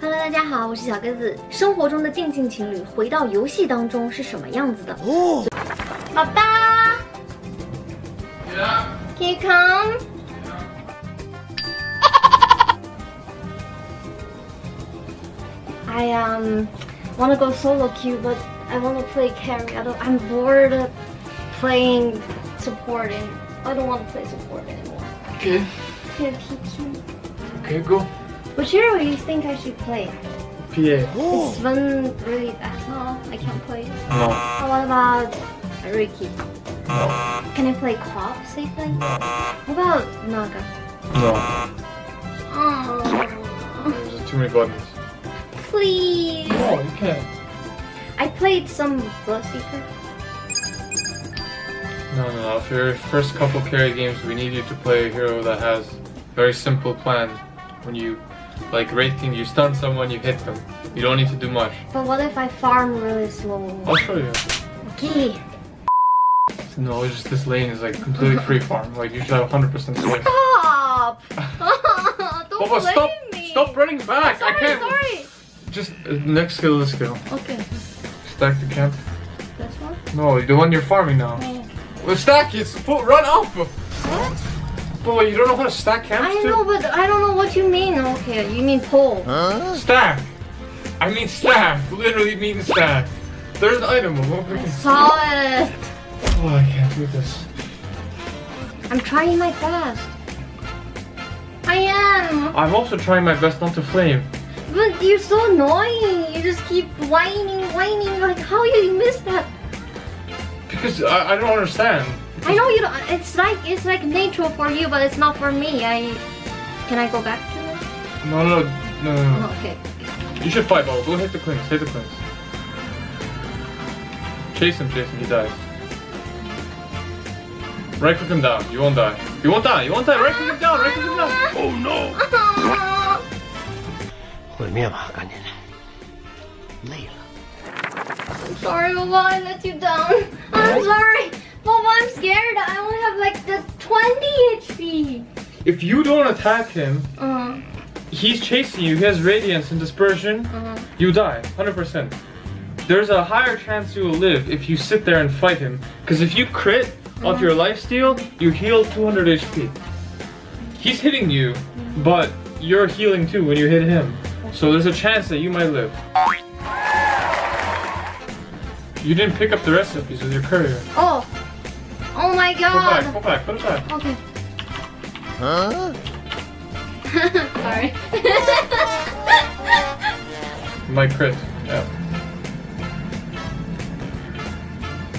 Hello，大家好，我是小鸽子。生活中的静静情侣回到游戏当中是什么样子的？哦，爸爸，Can you come? I um want to go solo queue, but I want to play carry. I don't. I'm bored of playing support, and I don't want to play support anymore. Okay. Can you teach me? Okay, go. Which hero do you think I should play? PA. Is Sven really uh, bad? No, I can't play. No. Oh, what about Riki? No. Can I play Cop safely? What about Naga? No. Oh, There's too many buttons. please. No, you can't. I played some Bloodseeker. No, no, no. For your first couple carry games, we need you to play a hero that has very simple plan. When you, like rating, you stun someone, you hit them. You don't need to do much. But what if I farm really slow? I'll show you. Okay. No, just this lane is like completely free farm. Like you should have 100% space. Stop! Don't Baba, blame stop! me. Stop running back! Sorry, I can't. sorry. Just uh, next skill, this skill. Okay. Stack the camp. This one? No, the one you're farming now. Well, stack it. Put, run up. What? But wait, you don't know how to stack camps? I too? know, but I don't know what you mean. Okay, you mean pole. Stack. I mean stack. Literally mean stack. There's an item. What I can- saw it. Oh, I can't do this. I'm trying my best. I am. I'm also trying my best not to flame. But you're so annoying. You just keep whining, whining. Like, how you miss that? Because I, I don't understand. I know you don't. It's like it's like natural for you, but it's not for me. I can I go back to it? No, no, no, no, no. Oh, okay. You should fight, Bubba. Go hit the clinks. Hit the clinks. Chase him, chase him. He dies. Right click him down. You won't die. You won't die. You won't die. Right click him down. Right click him down. Oh no. 毁灭吧，赶紧的，累了。 I'm sorry, Mama. I let you down. I'm sorry, Mama. I'm scared. I only have like the 20 HP. If you don't attack him, Uh, he's chasing you. He has radiance and dispersion. uh, You die, 100%. There's a higher chance you will live if you sit there and fight him. Because if you crit off your life steal, you heal 200 HP. He's hitting you, but you're healing too when you hit him. So there's a chance that you might live. You didn't pick up the recipes with your courier. oh. Oh my Go back, go back, put it back. Okay. Huh? sorry. My crit, yeah.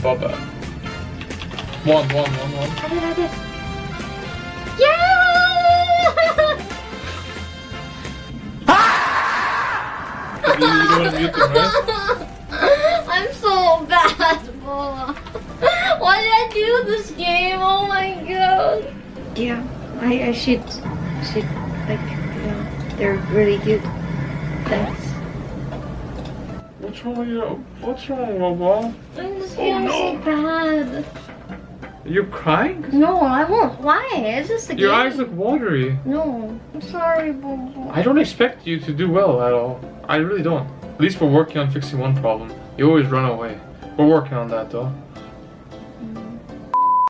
Baba. One, one, one, one. I did, I did. Yeah! You, you don't want to mute them, right? I'm so bad, Bola. Why did I do this game? Oh my god. Yeah, I, I should, should, like, you know, they're really good. Thanks. What's wrong with you? What's wrong, Baba? I'm just oh, feeling so bad. You're crying? No, I won't. Why? It's just a Your game. eyes look watery. No, I'm sorry, Bola. I don't expect you to do well at all. I really don't. At least we're working on fixing one problem. You always run away. We're working on that though.